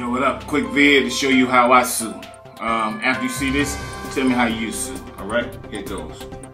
Yo, what up? Quick vid to show you how I TSU. Um, after you see this, tell me how you TSU. Alright? Here it goes.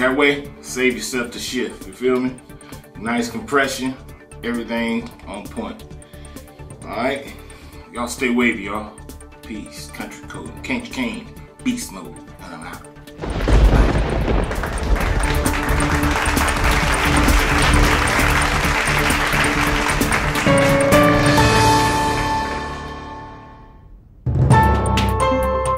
That way, save yourself the shift, you feel me? Nice compression, everything on point. All right, y'all stay wavy, y'all. Peace, country code, Kent Kang, beast mode, and I'm out.